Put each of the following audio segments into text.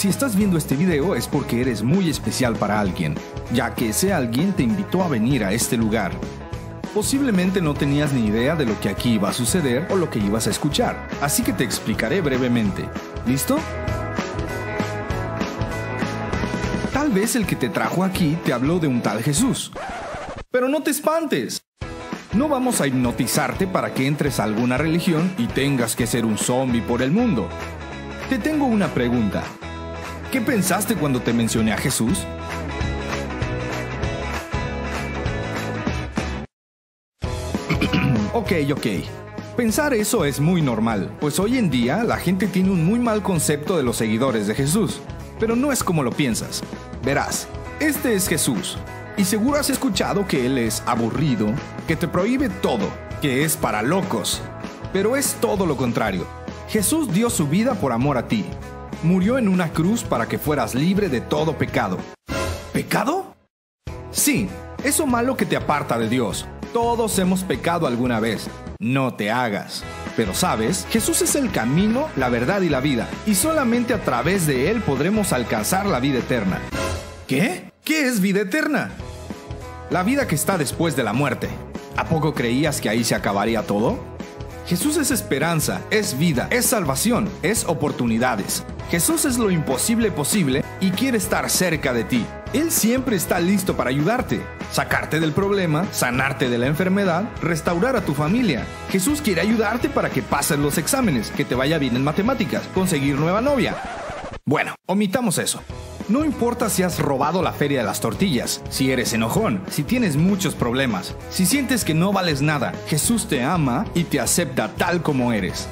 Si estás viendo este video es porque eres muy especial para alguien, ya que ese alguien te invitó a venir a este lugar. Posiblemente no tenías ni idea de lo que aquí iba a suceder o lo que ibas a escuchar, así que te explicaré brevemente. ¿Listo? Tal vez el que te trajo aquí te habló de un tal Jesús. Pero no te espantes. No vamos a hipnotizarte para que entres a alguna religión y tengas que ser un zombie por el mundo. Te tengo una pregunta. ¿Qué pensaste cuando te mencioné a Jesús? ok, ok. Pensar eso es muy normal, pues hoy en día la gente tiene un muy mal concepto de los seguidores de Jesús. Pero no es como lo piensas. Verás, este es Jesús. Y seguro has escuchado que Él es aburrido, que te prohíbe todo, que es para locos. Pero es todo lo contrario. Jesús dio su vida por amor a ti. Murió en una cruz para que fueras libre de todo pecado. ¿Pecado? Sí, eso malo que te aparta de Dios. Todos hemos pecado alguna vez. No te hagas. Pero sabes, Jesús es el camino, la verdad y la vida, y solamente a través de Él podremos alcanzar la vida eterna. ¿Qué? ¿Qué es vida eterna? La vida que está después de la muerte. ¿A poco creías que ahí se acabaría todo? Jesús es esperanza, es vida, es salvación, es oportunidades. Jesús es lo imposible posible y quiere estar cerca de ti. Él siempre está listo para ayudarte, sacarte del problema, sanarte de la enfermedad, restaurar a tu familia. Jesús quiere ayudarte para que pases los exámenes, que te vaya bien en matemáticas, conseguir nueva novia. Bueno, omitamos eso. No importa si has robado la feria de las tortillas, si eres enojón, si tienes muchos problemas, si sientes que no vales nada, Jesús te ama y te acepta tal como eres.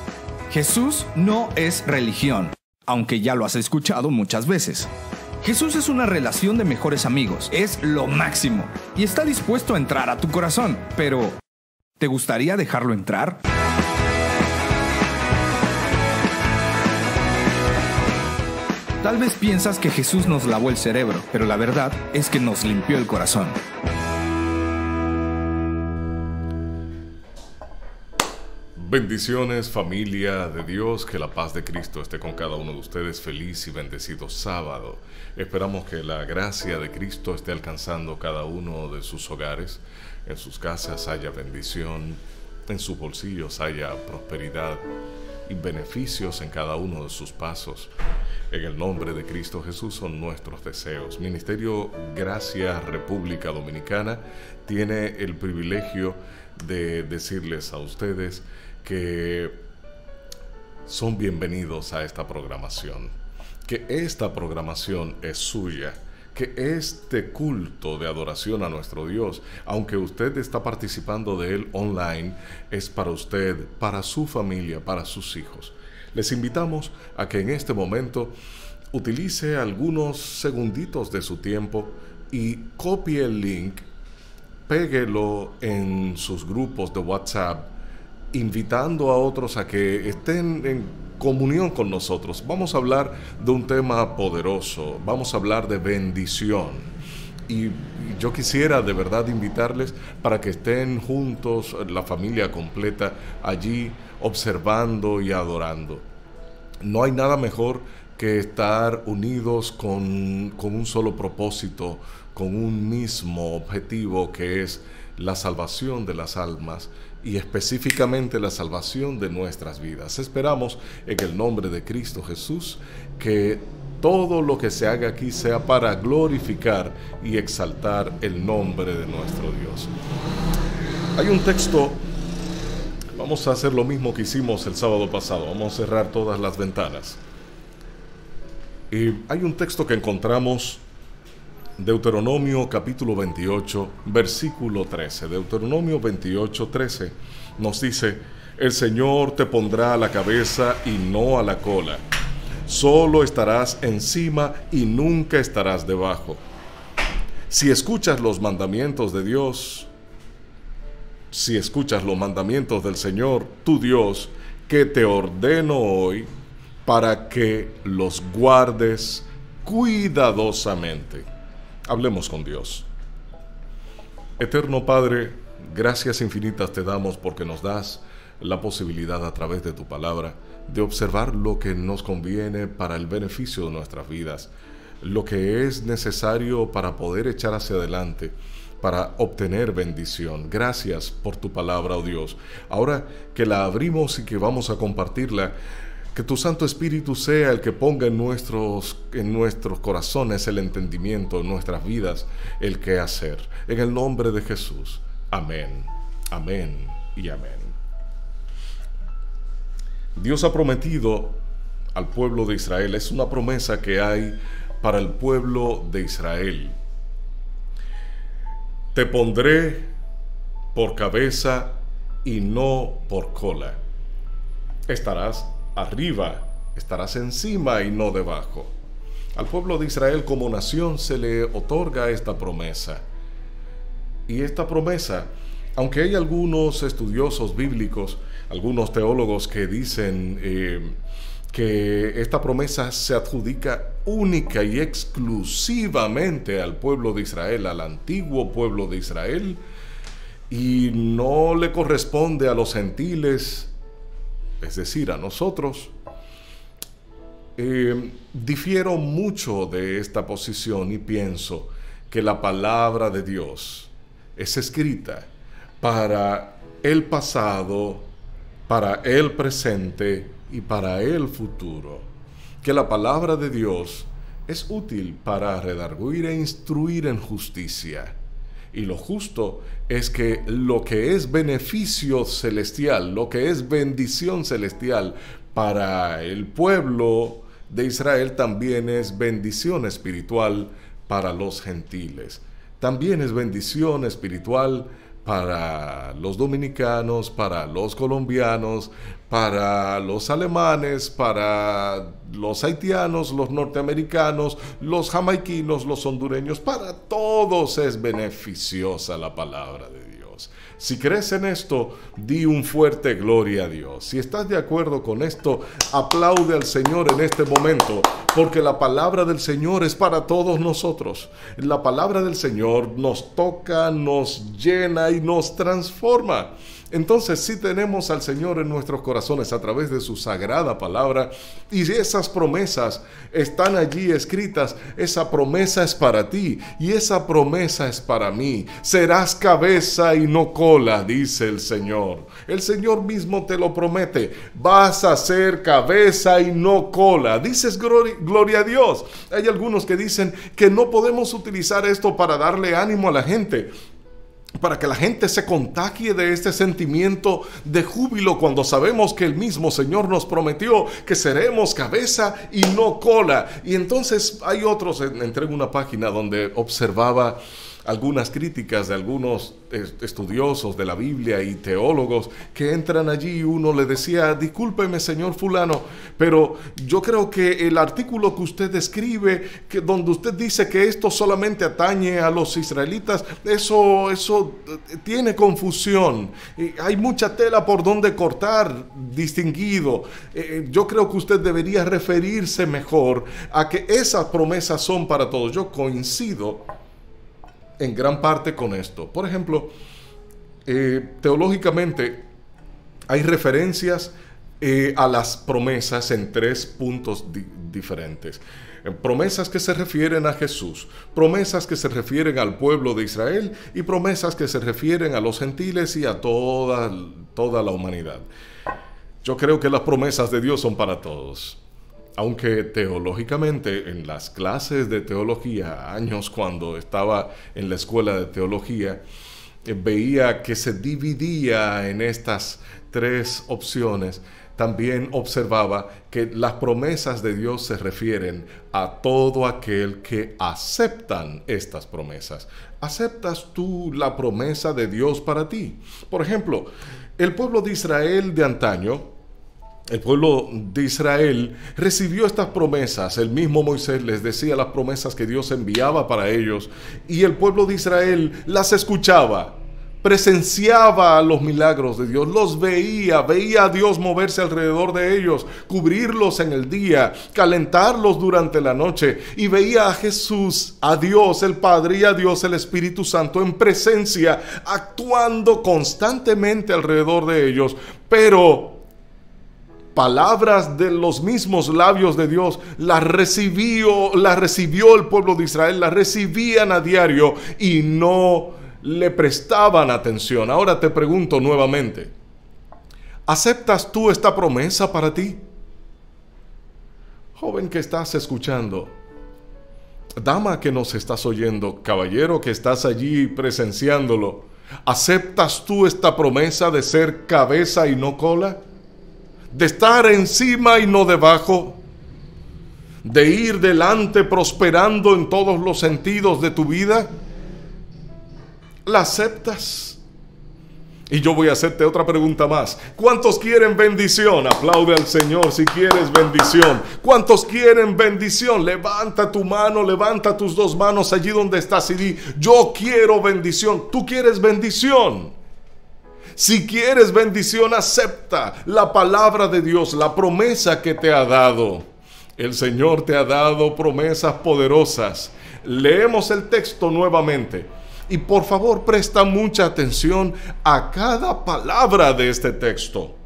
Jesús no es religión, aunque ya lo has escuchado muchas veces. Jesús es una relación de mejores amigos, es lo máximo y está dispuesto a entrar a tu corazón, pero ¿te gustaría dejarlo entrar? Tal vez piensas que Jesús nos lavó el cerebro, pero la verdad es que nos limpió el corazón. Bendiciones familia de Dios, que la paz de Cristo esté con cada uno de ustedes. Feliz y bendecido sábado. Esperamos que la gracia de Cristo esté alcanzando cada uno de sus hogares. En sus casas haya bendición, en sus bolsillos haya prosperidad y beneficios en cada uno de sus pasos. En el nombre de Cristo Jesús son nuestros deseos. Ministerio Gracia República Dominicana tiene el privilegio de decirles a ustedes que son bienvenidos a esta programación, que esta programación es suya que este culto de adoración a nuestro Dios, aunque usted está participando de él online, es para usted, para su familia, para sus hijos. Les invitamos a que en este momento utilice algunos segunditos de su tiempo y copie el link, péguelo en sus grupos de WhatsApp, invitando a otros a que estén en comunión con nosotros. Vamos a hablar de un tema poderoso, vamos a hablar de bendición. Y yo quisiera de verdad invitarles para que estén juntos, la familia completa, allí observando y adorando. No hay nada mejor que estar unidos con, con un solo propósito, con un mismo objetivo que es la salvación de las almas y específicamente la salvación de nuestras vidas. Esperamos en el nombre de Cristo Jesús que todo lo que se haga aquí sea para glorificar y exaltar el nombre de nuestro Dios. Hay un texto, vamos a hacer lo mismo que hicimos el sábado pasado, vamos a cerrar todas las ventanas. Y hay un texto que encontramos Deuteronomio capítulo 28, versículo 13. Deuteronomio 28, 13 nos dice, el Señor te pondrá a la cabeza y no a la cola. Solo estarás encima y nunca estarás debajo. Si escuchas los mandamientos de Dios, si escuchas los mandamientos del Señor, tu Dios, que te ordeno hoy, para que los guardes cuidadosamente. Hablemos con Dios. Eterno Padre, gracias infinitas te damos porque nos das la posibilidad a través de tu palabra de observar lo que nos conviene para el beneficio de nuestras vidas, lo que es necesario para poder echar hacia adelante, para obtener bendición. Gracias por tu palabra, oh Dios. Ahora que la abrimos y que vamos a compartirla, que tu Santo Espíritu sea el que ponga en nuestros, en nuestros corazones el entendimiento, en nuestras vidas, el que hacer. En el nombre de Jesús. Amén, amén y amén. Dios ha prometido al pueblo de Israel, es una promesa que hay para el pueblo de Israel. Te pondré por cabeza y no por cola. Estarás arriba, estarás encima y no debajo. Al pueblo de Israel como nación se le otorga esta promesa. Y esta promesa, aunque hay algunos estudiosos bíblicos, algunos teólogos que dicen eh, que esta promesa se adjudica única y exclusivamente al pueblo de Israel, al antiguo pueblo de Israel, y no le corresponde a los gentiles, es decir, a nosotros. Eh, difiero mucho de esta posición y pienso que la palabra de Dios es escrita para el pasado, para el presente y para el futuro. Que la palabra de Dios es útil para redarguir e instruir en justicia. Y lo justo es que lo que es beneficio celestial, lo que es bendición celestial para el pueblo de Israel, también es bendición espiritual para los gentiles. También es bendición espiritual para los dominicanos, para los colombianos, para los alemanes, para los haitianos, los norteamericanos, los jamaiquinos, los hondureños, para todos es beneficiosa la palabra de Dios. Si crees en esto, di un fuerte gloria a Dios. Si estás de acuerdo con esto, aplaude al Señor en este momento, porque la palabra del Señor es para todos nosotros. La palabra del Señor nos toca, nos llena y nos transforma. Entonces sí tenemos al Señor en nuestros corazones a través de su sagrada palabra y esas promesas están allí escritas. Esa promesa es para ti y esa promesa es para mí. Serás cabeza y no cola, dice el Señor. El Señor mismo te lo promete. Vas a ser cabeza y no cola. Dices gloria, a Dios. Hay algunos que dicen que no podemos utilizar esto para darle ánimo a la gente para que la gente se contagie de este sentimiento de júbilo cuando sabemos que el mismo Señor nos prometió que seremos cabeza y no cola. Y entonces hay otros, entré en una página donde observaba algunas críticas de algunos estudiosos de la Biblia y teólogos que entran allí y uno le decía, discúlpeme señor fulano, pero yo creo que el artículo que usted escribe, que donde usted dice que esto solamente atañe a los israelitas, eso, eso eh, tiene confusión. hay mucha tela por donde cortar, distinguido. Eh, eh, yo creo que usted debería referirse mejor a que esas promesas son para todos. Yo coincido en gran parte con esto. Por ejemplo, eh, teológicamente hay referencias eh, a las promesas en tres puntos diferentes. Eh, promesas que se refieren a Jesús, promesas que se refieren al pueblo de Israel y promesas que se refieren a los gentiles y a toda, toda la humanidad. Yo creo que las promesas de Dios son para todos aunque teológicamente en las clases de teología, años cuando estaba en la escuela de teología, eh, veía que se dividía en estas tres opciones, también observaba que las promesas de Dios se refieren a todo aquel que aceptan estas promesas. ¿Aceptas tú la promesa de Dios para ti? Por ejemplo, el pueblo de Israel de antaño, el pueblo de Israel recibió estas promesas. El mismo Moisés les decía las promesas que Dios enviaba para ellos. Y el pueblo de Israel las escuchaba, presenciaba los milagros de Dios, los veía, veía a Dios moverse alrededor de ellos, cubrirlos en el día, calentarlos durante la noche. Y veía a Jesús, a Dios el Padre y a Dios el Espíritu Santo en presencia, actuando constantemente alrededor de ellos. Pero palabras de los mismos labios de Dios, las recibió, las recibió el pueblo de Israel, las recibían a diario y no le prestaban atención. Ahora te pregunto nuevamente, ¿aceptas tú esta promesa para ti? Joven que estás escuchando, dama que nos estás oyendo, caballero que estás allí presenciándolo, ¿aceptas tú esta promesa de ser cabeza y no cola? ¿De estar encima y no debajo? ¿De ir delante prosperando en todos los sentidos de tu vida? ¿La aceptas? Y yo voy a hacerte otra pregunta más. ¿Cuántos quieren bendición? Aplaude al Señor si quieres bendición. ¿Cuántos quieren bendición? Levanta tu mano, levanta tus dos manos allí donde estás y di, yo quiero bendición. ¿Tú quieres bendición? Si quieres bendición, acepta la palabra de Dios, la promesa que te ha dado. El Señor te ha dado promesas poderosas. Leemos el texto nuevamente. Y por favor presta mucha atención a cada palabra de este texto.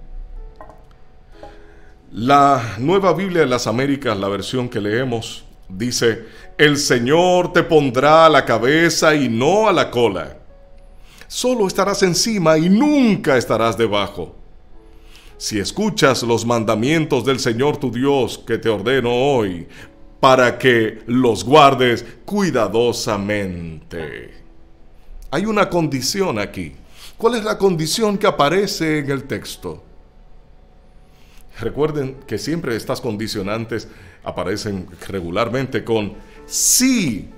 La nueva Biblia de las Américas, la versión que leemos, dice, el Señor te pondrá a la cabeza y no a la cola. Solo estarás encima y nunca estarás debajo. Si escuchas los mandamientos del Señor tu Dios que te ordeno hoy, para que los guardes cuidadosamente. Hay una condición aquí. ¿Cuál es la condición que aparece en el texto? Recuerden que siempre estas condicionantes aparecen regularmente con si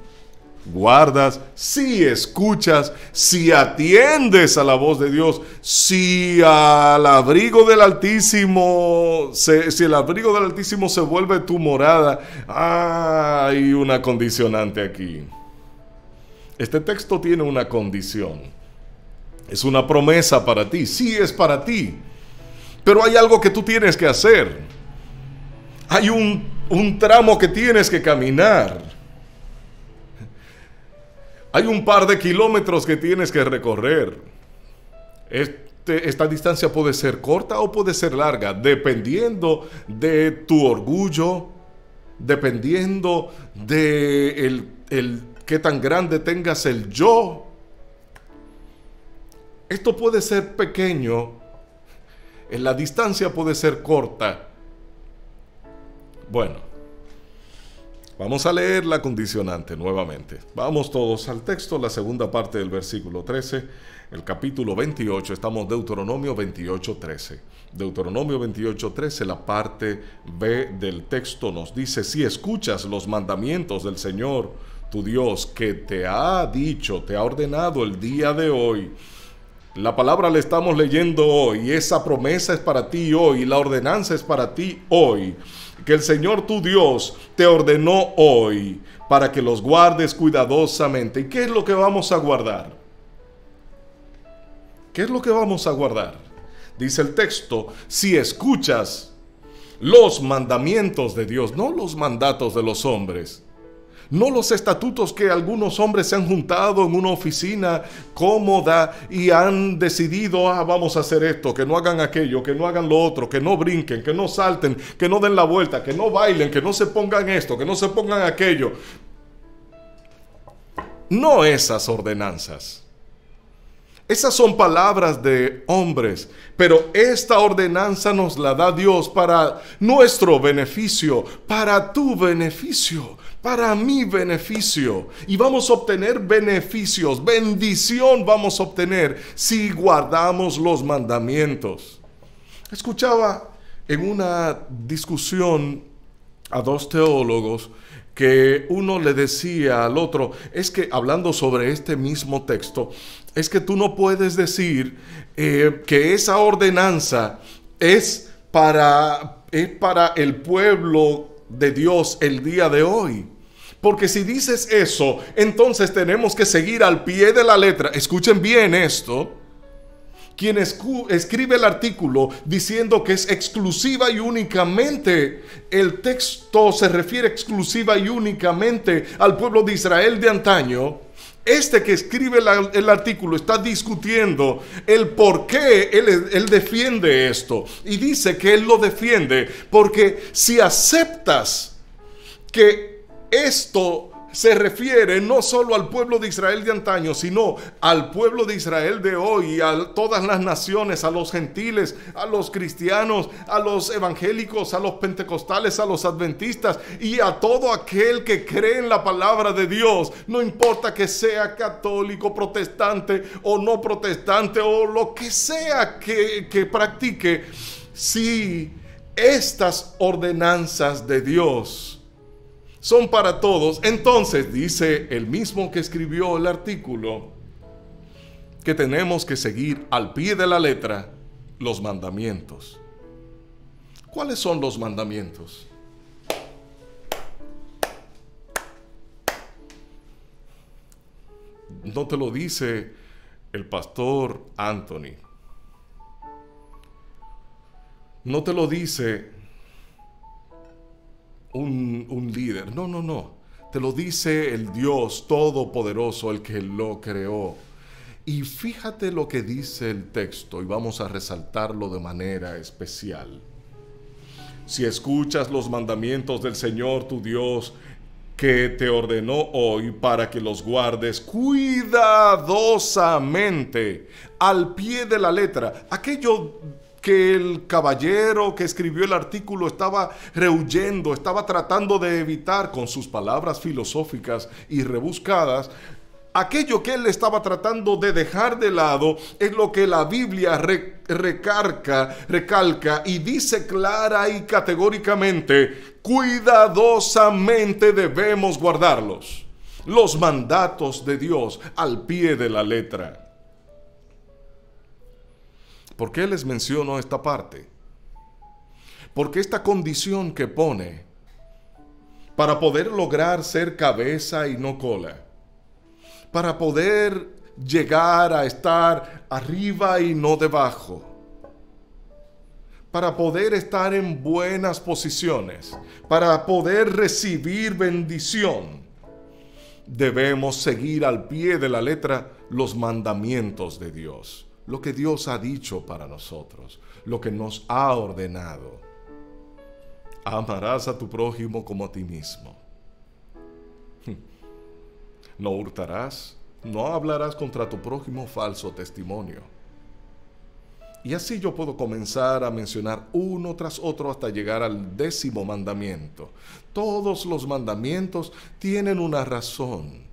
guardas, si escuchas, si atiendes a la voz de Dios, si al abrigo del Altísimo, si el abrigo del Altísimo se vuelve tu morada, hay una condicionante aquí. Este texto tiene una condición. Es una promesa para ti. Sí es para ti. Pero hay algo que tú tienes que hacer. Hay un, tramo que tienes que caminar. Hay un par de kilómetros que tienes que recorrer. Este, esta distancia puede ser corta o puede ser larga, dependiendo de tu orgullo, dependiendo de el qué tan grande tengas el yo. Esto puede ser pequeño, la distancia puede ser corta. Bueno, vamos a leer la condicionante nuevamente. Vamos todos al texto, la segunda parte del versículo 13, el capítulo 28, estamos Deuteronomio 28, 13. Deuteronomio 28, 13, la parte B del texto nos dice, si escuchas los mandamientos del Señor, tu Dios que te ha dicho, te ha ordenado el día de hoy. La palabra le estamos leyendo hoy esa promesa es para ti hoy, la ordenanza es para ti hoy. Que el Señor tu Dios te ordenó hoy para que los guardes cuidadosamente. ¿Y qué es lo que vamos a guardar? ¿Qué es lo que vamos a guardar? Dice el texto, si escuchas los mandamientos de Dios, no los mandatos de los hombres, no los estatutos que algunos hombres se han juntado en una oficina cómoda y han decidido, ah, vamos a hacer esto, que no hagan aquello, que no hagan lo otro, que no brinquen, que no salten, que no den la vuelta, que no bailen, que no se pongan esto, que no se pongan aquello. No esas ordenanzas. Esas son palabras de hombres, pero esta ordenanza nos la da Dios para nuestro beneficio, para tu beneficio, para mi beneficio. Y vamos a obtener beneficios, bendición vamos a obtener si guardamos los mandamientos. Escuchaba en una discusión a dos teólogos que uno le decía al otro, es que hablando sobre este mismo texto, es que tú no puedes decir eh, que esa ordenanza es para, es para el pueblo de Dios el día de hoy. Porque si dices eso, entonces tenemos que seguir al pie de la letra. Escuchen bien esto quien escribe el artículo diciendo que es exclusiva y únicamente, el texto se refiere exclusiva y únicamente al pueblo de Israel de antaño, Este que escribe el artículo está discutiendo el por qué él, defiende esto. Y dice que él lo defiende porque si aceptas que esto se refiere no solo al pueblo de Israel de antaño, sino al pueblo de Israel de hoy, a todas las naciones, a los gentiles, a los cristianos, a los evangélicos, a los pentecostales, a los adventistas y a todo aquel que cree en la palabra de Dios, no importa que sea católico, protestante o no protestante o lo que sea que, que practique, si estas ordenanzas de Dios son para todos. Entonces dice el mismo que escribió el artículo que tenemos que seguir al pie de la letra los mandamientos. ¿Cuáles son los mandamientos? No te lo dice el pastor Anthony. No te lo dice un, líder. No, no, no. Te lo dice el Dios Todopoderoso, el que lo creó. Y fíjate lo que dice el texto y vamos a resaltarlo de manera especial. Si escuchas los mandamientos del Señor tu Dios, que te ordenó hoy para que los guardes cuidadosamente al pie de la letra, aquello que el caballero que escribió el artículo estaba rehuyendo, estaba tratando de evitar con sus palabras filosóficas y rebuscadas, aquello que él estaba tratando de dejar de lado es lo que la Biblia recalca y dice clara y categóricamente, cuidadosamente debemos guardarlos. Los mandatos de Dios al pie de la letra. ¿Por qué les menciono esta parte? Porque esta condición que pone para poder lograr ser cabeza y no cola, para poder llegar a estar arriba y no debajo, para poder estar en buenas posiciones, para poder recibir bendición, debemos seguir al pie de la letra los mandamientos de Dios lo que Dios ha dicho para nosotros, lo que nos ha ordenado. Amarás a tu prójimo como a ti mismo. No hurtarás, no hablarás contra tu prójimo falso testimonio. Y así yo puedo comenzar a mencionar uno tras otro hasta llegar al décimo mandamiento. Todos los mandamientos tienen una razón.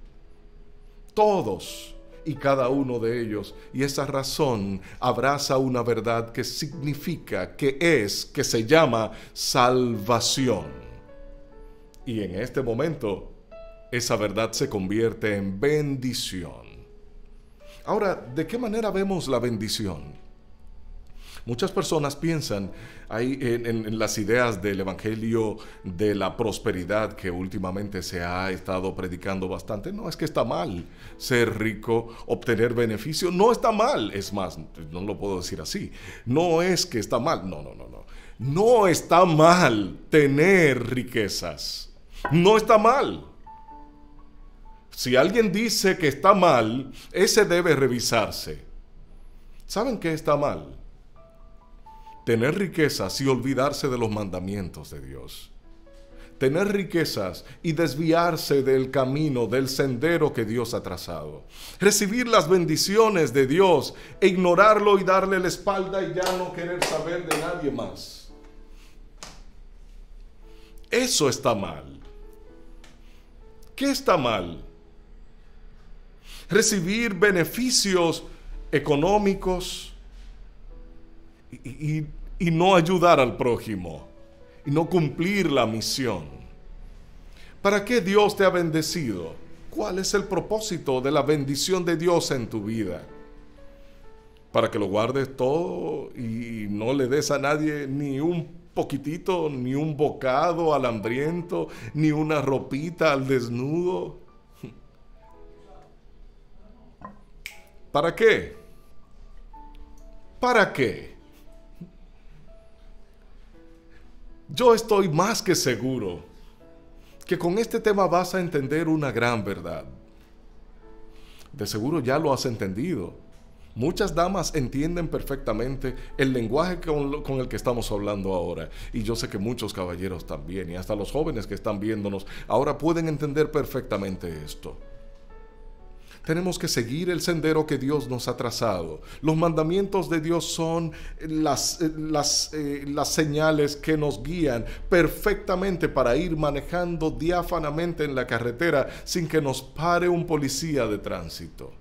Todos y cada uno de ellos. Y esa razón abraza una verdad que significa, que es, que se llama salvación. Y en este momento, esa verdad se convierte en bendición. Ahora, ¿de qué manera vemos la bendición? Muchas personas piensan ahí en, las ideas del Evangelio de la prosperidad que últimamente se ha estado predicando bastante. No es que está mal ser rico, obtener beneficio. No está mal. Es más, no lo puedo decir así. No es que está mal. No, no, no, no. No está mal tener riquezas. No está mal. Si alguien dice que está mal, ese debe revisarse. ¿Saben qué está mal? Tener riquezas y olvidarse de los mandamientos de Dios. Tener riquezas y desviarse del camino, del sendero que Dios ha trazado. Recibir las bendiciones de Dios e ignorarlo y darle la espalda y ya no querer saber de nadie más. Eso está mal. ¿Qué está mal? Recibir beneficios económicos y, y no ayudar al prójimo y no cumplir la misión. ¿Para qué Dios te ha bendecido? ¿Cuál es el propósito de la bendición de Dios en tu vida? Para que lo guardes todo y no le des a nadie ni un poquitito, ni un bocado al hambriento, ni una ropita al desnudo. ¿Para qué? ¿Para qué? Yo estoy más que seguro que con este tema vas a entender una gran verdad. De seguro ya lo has entendido. Muchas damas entienden perfectamente el lenguaje con, con, el que estamos hablando ahora. Y yo sé que muchos caballeros también, y hasta los jóvenes que están viéndonos, ahora pueden entender perfectamente esto. Tenemos que seguir el sendero que Dios nos ha trazado. Los mandamientos de Dios son las, las, eh, las señales que nos guían perfectamente para ir manejando diáfanamente en la carretera sin que nos pare un policía de tránsito.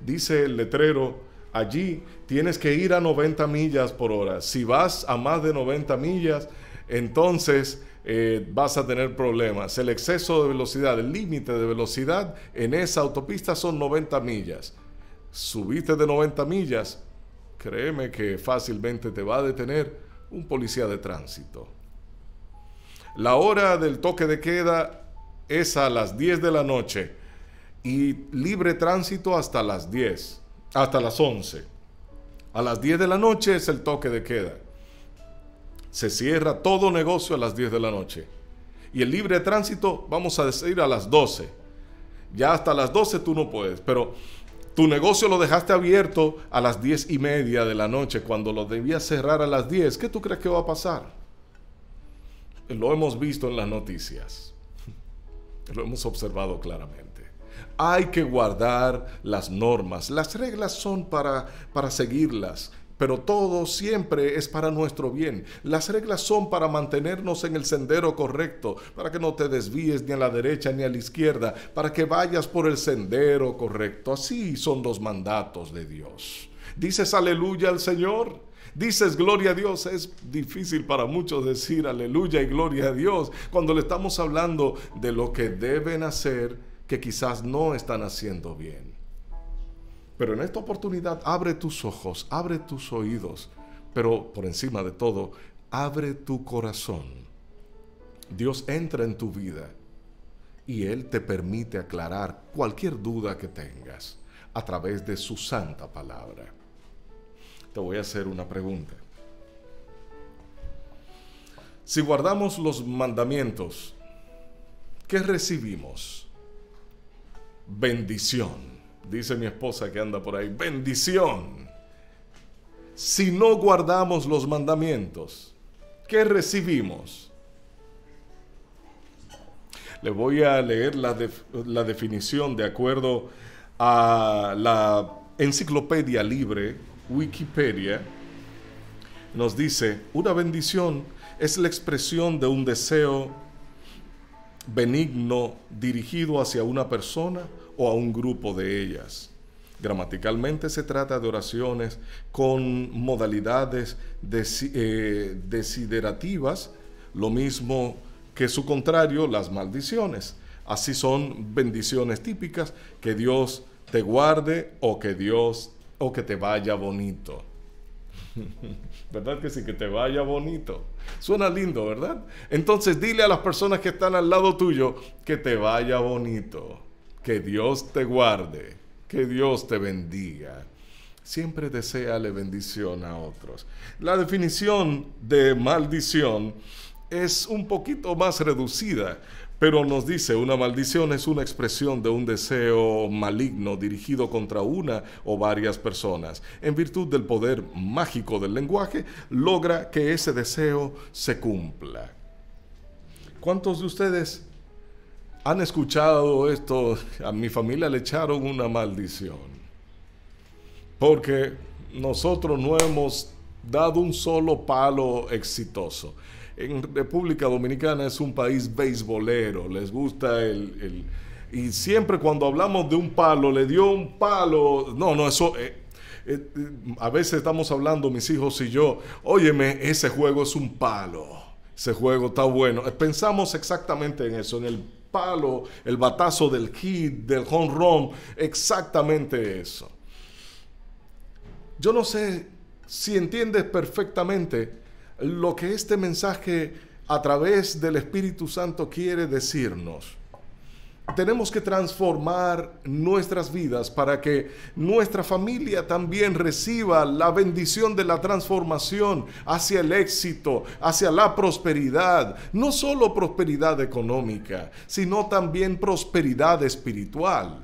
Dice el letrero, allí tienes que ir a 90 millas por hora. Si vas a más de 90 millas, entonces eh, vas a tener problemas. El exceso de velocidad, el límite de velocidad en esa autopista son 90 millas. Subiste de 90 millas, créeme que fácilmente te va a detener un policía de tránsito. La hora del toque de queda es a las 10 de la noche y libre tránsito hasta las 10, hasta las 11. A las 10 de la noche es el toque de queda se cierra todo negocio a las 10 de la noche. Y el libre tránsito, vamos a decir, a las 12. Ya hasta las 12 tú no puedes, pero tu negocio lo dejaste abierto a las 10 y media de la noche cuando lo debías cerrar a las 10. ¿Qué tú crees que va a pasar? Lo hemos visto en las noticias. Lo hemos observado claramente. Hay que guardar las normas. Las reglas son para, para seguirlas pero todo siempre es para nuestro bien. Las reglas son para mantenernos en el sendero correcto, para que no te desvíes ni a la derecha ni a la izquierda, para que vayas por el sendero correcto. Así son los mandatos de Dios. Dices aleluya al Señor. Dices gloria a Dios. Es difícil para muchos decir aleluya y gloria a Dios cuando le estamos hablando de lo que deben hacer que quizás no están haciendo bien. Pero en esta oportunidad abre tus ojos, abre tus oídos, pero por encima de todo, abre tu corazón. Dios entra en tu vida y Él te permite aclarar cualquier duda que tengas a través de su santa palabra. Te voy a hacer una pregunta. Si guardamos los mandamientos, ¿qué recibimos? Bendición dice mi esposa que anda por ahí, bendición. Si no guardamos los mandamientos, ¿qué recibimos? Le voy a leer la, la definición de acuerdo a la enciclopedia libre, Wikipedia. Nos dice, una bendición es la expresión de un deseo benigno dirigido hacia una persona o a un grupo de ellas. Gramaticalmente se trata de oraciones con modalidades eh, desiderativas, lo mismo que su contrario, las maldiciones. Así son bendiciones típicas, que Dios te guarde o que Dios o que te vaya bonito. ¿Verdad que sí? Que te vaya bonito. Suena lindo, ¿verdad? Entonces dile a las personas que están al lado tuyo que te vaya bonito. Que Dios te guarde, que Dios te bendiga. Siempre deseale bendición a otros. La definición de maldición es un poquito más reducida, pero nos dice, una maldición es una expresión de un deseo maligno dirigido contra una o varias personas. En virtud del poder mágico del lenguaje, logra que ese deseo se cumpla. ¿Cuántos de ustedes han escuchado esto, a mi familia le echaron una maldición, porque nosotros no hemos dado un solo palo exitoso. En República Dominicana es un país beisbolero, les gusta el, y siempre cuando hablamos de un palo, le dio un palo, no, no, eso... Eh, eh, a veces estamos hablando, mis hijos y yo, óyeme, ese juego es un palo, ese juego está bueno. Pensamos exactamente en eso, en el palo, el batazo del hit, del home run, exactamente eso. Yo no sé si entiendes perfectamente lo que este mensaje a través del Espíritu Santo quiere decirnos tenemos que transformar nuestras vidas para que nuestra familia también reciba la bendición de la transformación hacia el éxito, hacia la prosperidad. No solo prosperidad económica, sino también prosperidad espiritual.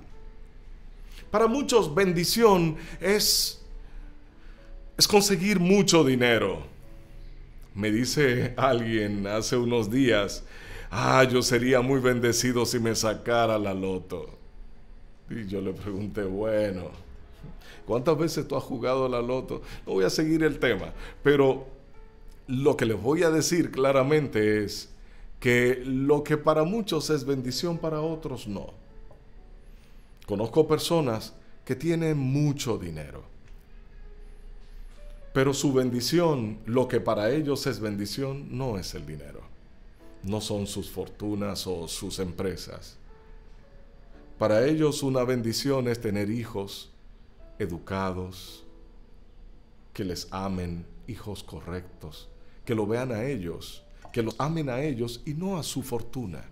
Para muchos bendición es, es conseguir mucho dinero. Me dice alguien hace unos días, ah, yo sería muy bendecido si me sacara la loto. Y yo le pregunté, bueno, ¿cuántas veces tú has jugado la loto? No voy a seguir el tema, pero lo que les voy a decir claramente es que lo que para muchos es bendición, para otros no. Conozco personas que tienen mucho dinero, pero su bendición, lo que para ellos es bendición, no es el dinero, no son sus fortunas o sus empresas. Para ellos una bendición es tener hijos educados, que les amen, hijos correctos, que lo vean a ellos, que los amen a ellos y no a su fortuna,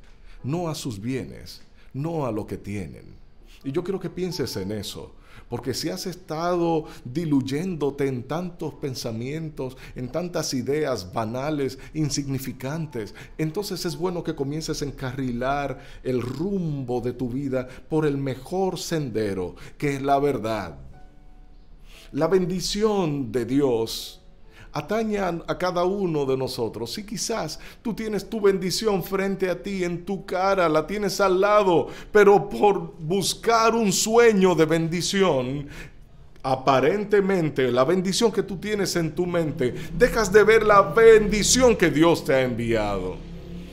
no a sus bienes, no a lo que tienen. Y yo quiero que pienses en eso, porque si has estado diluyéndote en tantos pensamientos, en tantas ideas banales, insignificantes, entonces es bueno que comiences a encarrilar el rumbo de tu vida por el mejor sendero, que es la verdad. La bendición de Dios atañan a cada uno de nosotros. Si quizás tú tienes tu bendición frente a ti, en tu cara, la tienes al lado, pero por buscar un sueño de bendición, aparentemente la bendición que tú tienes en tu mente, dejas de ver la bendición que Dios te ha enviado,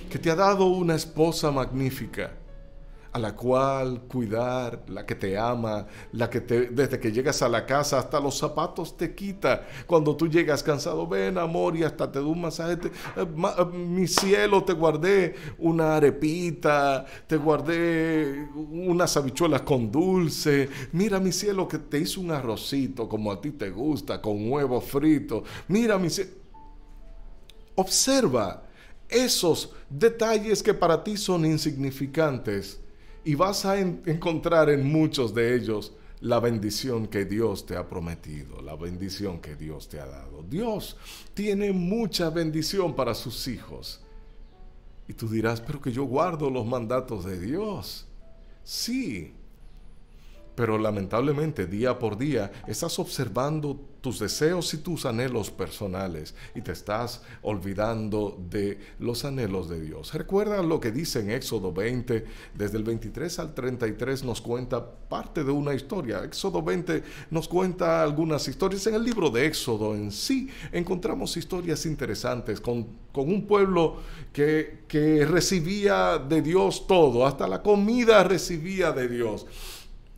que te ha dado una esposa magnífica a la cual cuidar, la que te ama, la que te, desde que llegas a la casa hasta los zapatos te quita. Cuando tú llegas cansado, ven amor y hasta te da un masaje. Eh, eh, mi cielo, te guardé una arepita, te guardé unas habichuelas con dulce. Mira mi cielo que te hizo un arrocito como a ti te gusta, con huevo frito. Mira mi cielo. Observa esos detalles que para ti son insignificantes y vas a encontrar en muchos de ellos la bendición que Dios te ha prometido, la bendición que Dios te ha dado. Dios tiene mucha bendición para sus hijos. Y tú dirás, pero que yo guardo los mandatos de Dios. Sí, pero lamentablemente día por día estás observando tus deseos y tus anhelos personales y te estás olvidando de los anhelos de Dios. Recuerda lo que dice en Éxodo 20, desde el 23 al 33 nos cuenta parte de una historia. Éxodo 20 nos cuenta algunas historias. En el libro de Éxodo en sí encontramos historias interesantes con, con un pueblo que, que recibía de Dios todo, hasta la comida recibía de Dios.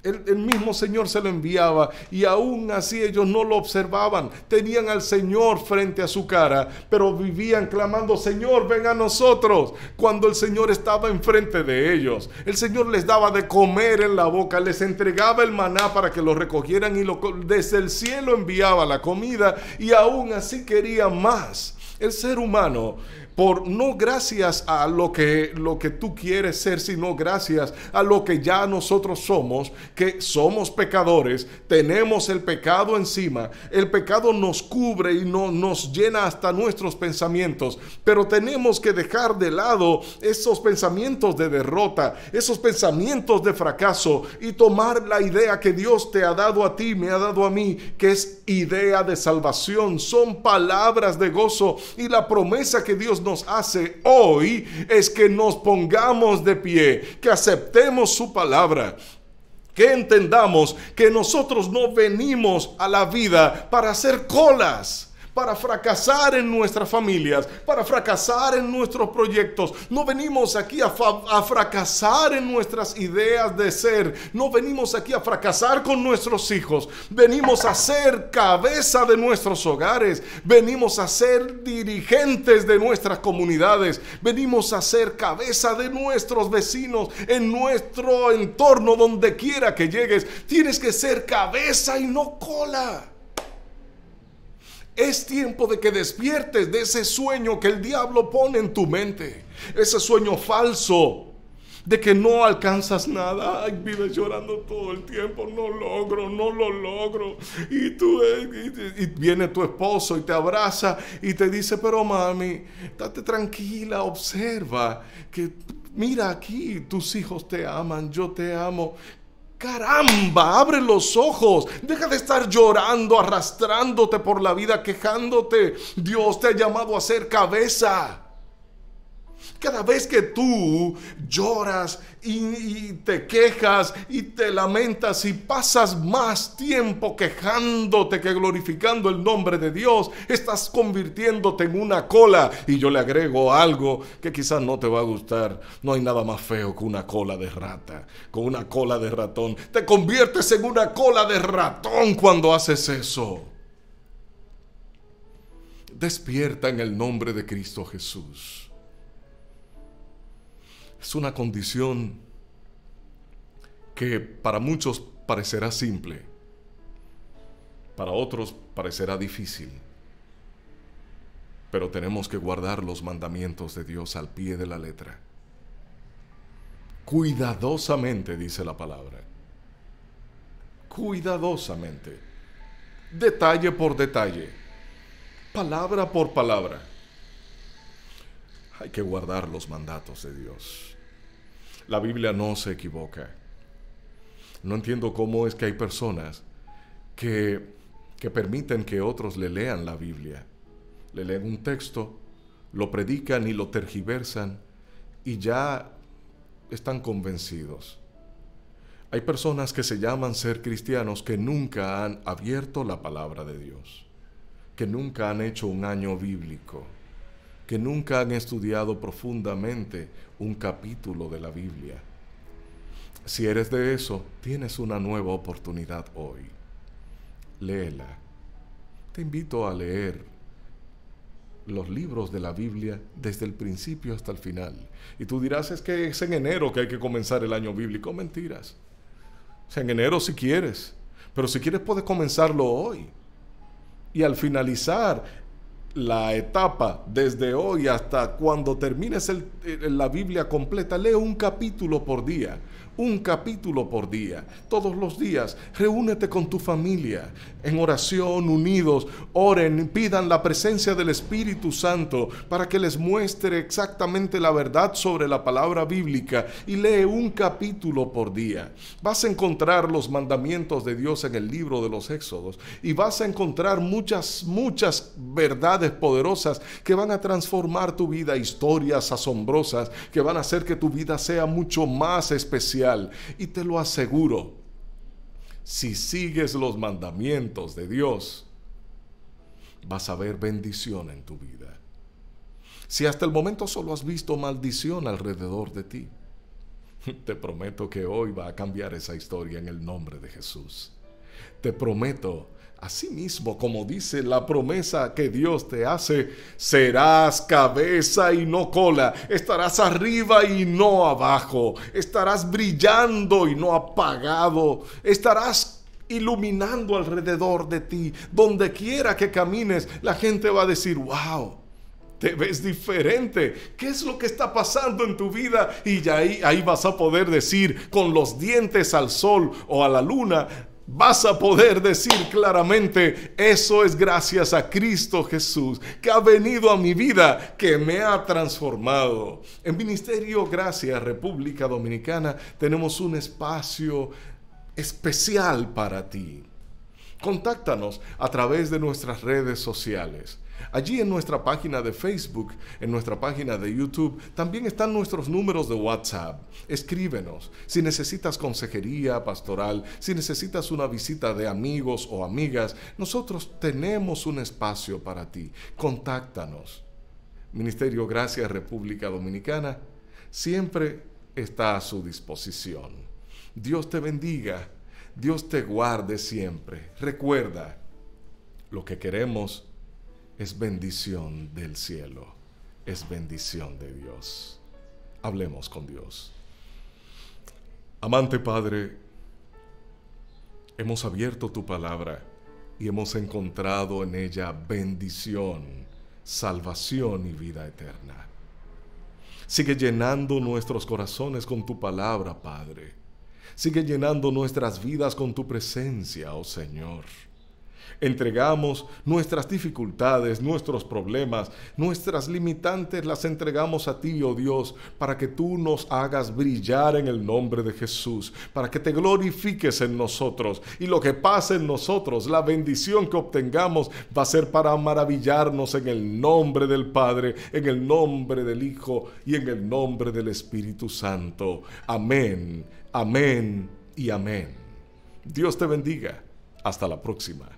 El, mismo Señor se lo enviaba y aún así ellos no lo observaban. Tenían al Señor frente a su cara, pero vivían clamando, Señor, ven a nosotros. Cuando el Señor estaba enfrente de ellos, el Señor les daba de comer en la boca, les entregaba el maná para que lo recogieran y lo, desde el cielo enviaba la comida y aún así querían más. El ser humano por no gracias a lo que, lo que tú quieres ser, sino gracias a lo que ya nosotros somos, que somos pecadores, tenemos el pecado encima, el pecado nos cubre y no, nos llena hasta nuestros pensamientos, pero tenemos que dejar de lado esos pensamientos de derrota, esos pensamientos de fracaso y tomar la idea que Dios te ha dado a ti, me ha dado a mí, que es idea de salvación, son palabras de gozo y la promesa que Dios nos hace hoy es que nos pongamos de pie, que aceptemos su palabra, que entendamos que nosotros no venimos a la vida para hacer colas para fracasar en nuestras familias, para fracasar en nuestros proyectos. No venimos aquí a, fracasar en nuestras ideas de ser. No venimos aquí a fracasar con nuestros hijos. Venimos a ser cabeza de nuestros hogares. Venimos a ser dirigentes de nuestras comunidades. Venimos a ser cabeza de nuestros vecinos en nuestro entorno donde quiera que llegues. Tienes que ser cabeza y no cola. Es tiempo de que despiertes de ese sueño que el diablo pone en tu mente. Ese sueño falso de que no alcanzas nada. Ay, vives llorando todo el tiempo. No logro, no lo logro. Y tú, eh, y, viene tu esposo y te abraza y te dice, pero mami, date tranquila, observa que mira aquí, tus hijos te aman, yo te amo. Caramba, abre los ojos. Deja de estar llorando, arrastrándote por la vida, quejándote. Dios te ha llamado a ser cabeza. Cada vez que tú lloras y, te quejas y te lamentas y pasas más tiempo quejándote que glorificando el nombre de Dios, estás convirtiéndote en una cola. Y yo le agrego algo que quizás no te va a gustar. No hay nada más feo que una cola de rata, con una cola de ratón. Te conviertes en una cola de ratón cuando haces eso. Despierta en el nombre de Cristo Jesús. Es una condición que para muchos parecerá simple, para otros parecerá difícil, pero tenemos que guardar los mandamientos de Dios al pie de la letra. Cuidadosamente, dice la palabra. Cuidadosamente. Detalle por detalle. Palabra por palabra hay que guardar los mandatos de Dios. La Biblia no se equivoca. No entiendo cómo es que hay personas que, que permiten que otros le lean la Biblia. Le leen un texto, lo predican y lo tergiversan y ya están convencidos. Hay personas que se llaman ser cristianos que nunca han abierto la palabra de Dios, que nunca han hecho un año bíblico que nunca han estudiado profundamente un capítulo de la Biblia. Si eres de eso, tienes una nueva oportunidad hoy. Léela. Te invito a leer los libros de la Biblia desde el principio hasta el final. Y tú dirás, es que es en enero que hay que comenzar el año bíblico. Mentiras. O en enero si quieres. Pero si quieres puedes comenzarlo hoy. Y al finalizar la etapa desde hoy hasta cuando termines la Biblia completa, lee un capítulo por día un capítulo por día. Todos los días, reúnete con tu familia en oración, unidos, oren, pidan la presencia del Espíritu Santo para que les muestre exactamente la verdad sobre la palabra bíblica y lee un capítulo por día. Vas a encontrar los mandamientos de Dios en el libro de los Éxodos y vas a encontrar muchas, muchas verdades poderosas que van a transformar tu vida, historias asombrosas que van a hacer que tu vida sea mucho más y te lo aseguro, si sigues los mandamientos de Dios, vas a ver bendición en tu vida. Si hasta el momento solo has visto maldición alrededor de ti, te prometo que hoy va a cambiar esa historia en el nombre de Jesús. Te prometo Asimismo, como dice la promesa que Dios te hace, serás cabeza y no cola, estarás arriba y no abajo, estarás brillando y no apagado, estarás iluminando alrededor de ti. Donde quiera que camines, la gente va a decir, wow. Te ves diferente. ¿Qué es lo que está pasando en tu vida? Y ahí, ahí vas a poder decir con los dientes al sol o a la luna, vas a poder decir claramente, eso es gracias a Cristo Jesús, que ha venido a mi vida, que me ha transformado. En Ministerio Gracias República Dominicana tenemos un espacio especial para ti. Contáctanos a través de nuestras redes sociales. Allí en nuestra página de Facebook, en nuestra página de YouTube, también están nuestros números de WhatsApp. Escríbenos. Si necesitas consejería pastoral, si necesitas una visita de amigos o amigas, nosotros tenemos un espacio para ti. Contáctanos. Ministerio Gracias República Dominicana siempre está a su disposición. Dios te bendiga. Dios te guarde siempre. Recuerda, lo que queremos es bendición del cielo, es bendición de Dios. Hablemos con Dios. Amante Padre, hemos abierto tu palabra y hemos encontrado en ella bendición, salvación y vida eterna. Sigue llenando nuestros corazones con tu palabra, Padre. Sigue llenando nuestras vidas con tu presencia, oh Señor. Entregamos nuestras dificultades, nuestros problemas, nuestras limitantes, las entregamos a ti, oh Dios, para que tú nos hagas brillar en el nombre de Jesús, para que te glorifiques en nosotros y lo que pase en nosotros, la bendición que obtengamos va a ser para maravillarnos en el nombre del Padre, en el nombre del Hijo y en el nombre del Espíritu Santo. Amén, amén y amén. Dios te bendiga. Hasta la próxima.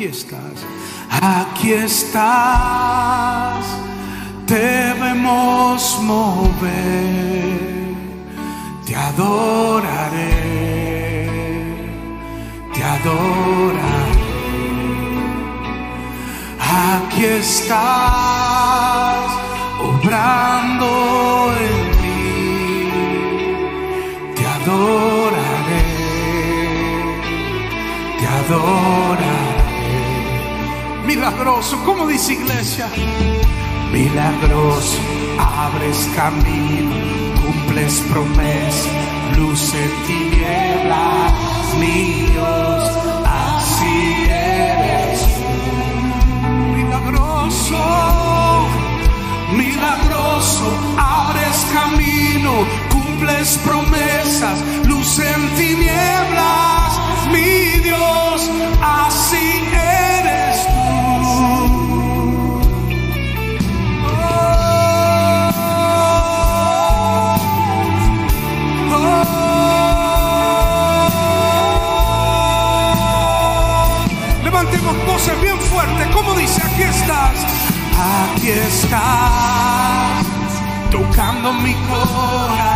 aquí estás, aquí estás, te vemos mover, te adoraré, te adoraré, aquí estás, obrando en mí, te adoraré, te adoraré milagroso. ¿Cómo dice iglesia? Milagroso, abres camino, cumples promesas, luz en tinieblas, mi Dios así eres. Milagroso, milagroso, abres camino, cumples promesas, luz en tinieblas, mi Dios, así eres. voces bien fuerte. ¿Cómo dice? Aquí estás. Aquí estás. Tocando mi corazón.